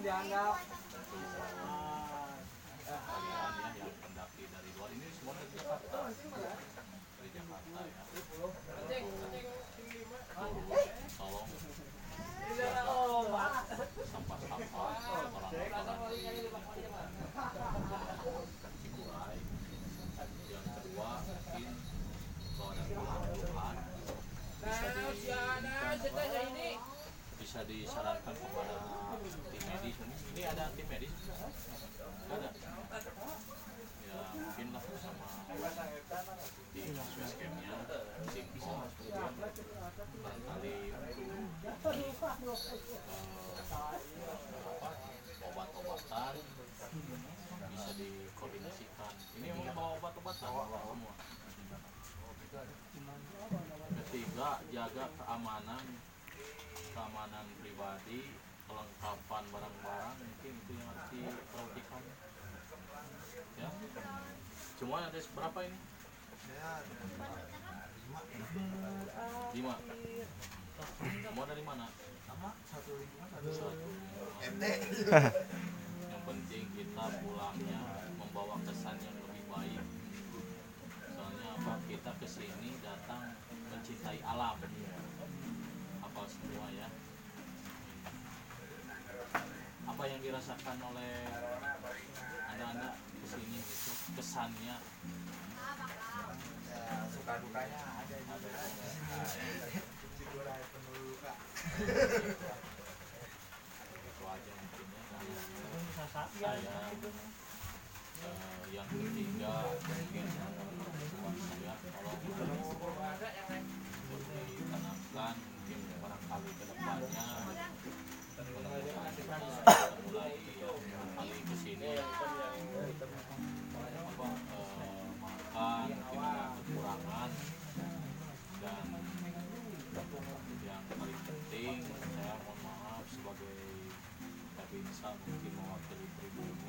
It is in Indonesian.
dianggap ya yang pendaki dari luar. Ini semua dari Jakarta dari Jakarta ya tolong sampah-sampah kotoran-kotoran di lingkungan Cikuray yang kedua mungkin kalau ada keluhan-keluhan bisa disarankan kepada tim medis ini? Ada tim medis? Ada? Ya mungkin lah sama di campnya simpo kemudian barangkali apa, obat-obatan bisa dikoordinasikan. Ini mau bawa obat-obatan? Semua. Ketiga jaga keamanan keamanan pribadi kelengkapan barang-barang mungkin itu yang harus diperhatikan. Ya. Semua ada berapa ini? Lima. Semua dari mana? Satu yang penting kita pulangnya membawa kesan yang lebih baik. Soalnya apa kita ke sini datang mencintai alam apa semua ya. Apa yang dirasakan oleh anda-anda ke sini gitu kesannya? Suka dukanya ada ada. Cikuray penuh luka itu aja mungkin ya saya eh, yang ketiga mungkin kasama ko kay mga kalibri.